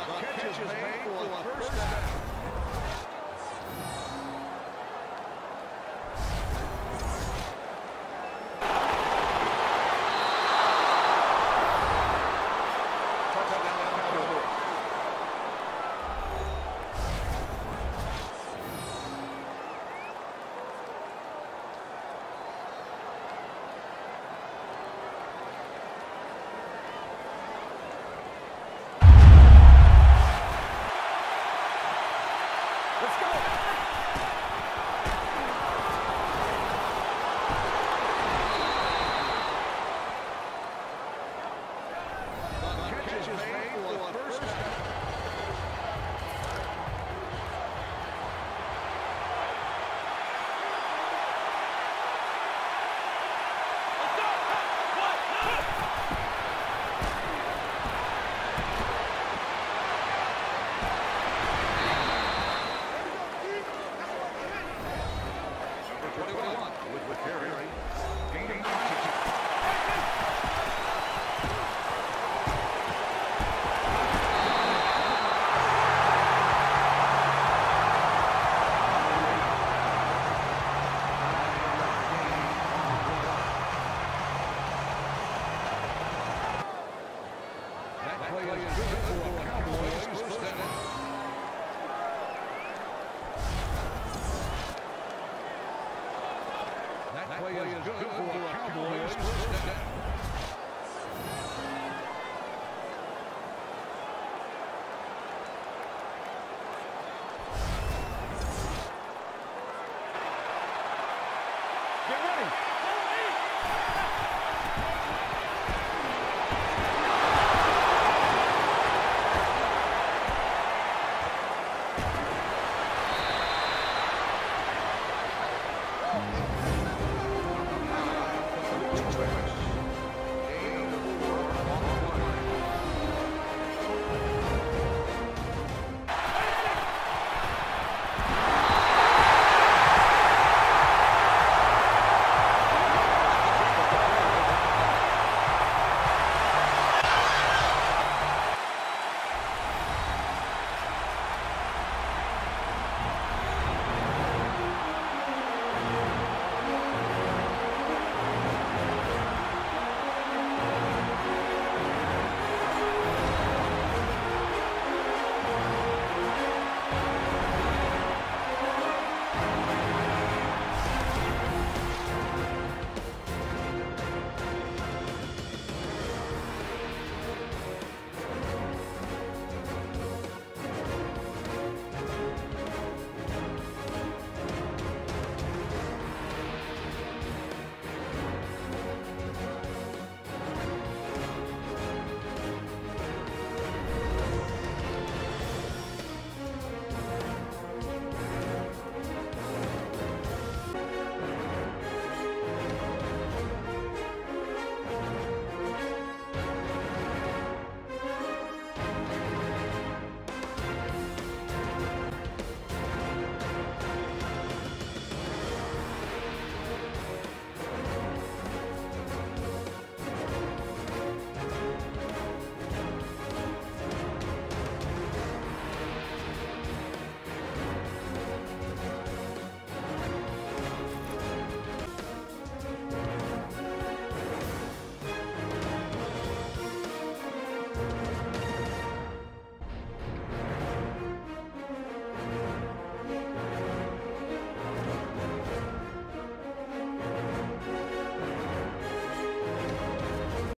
The, the catch is made for a first down. good for him.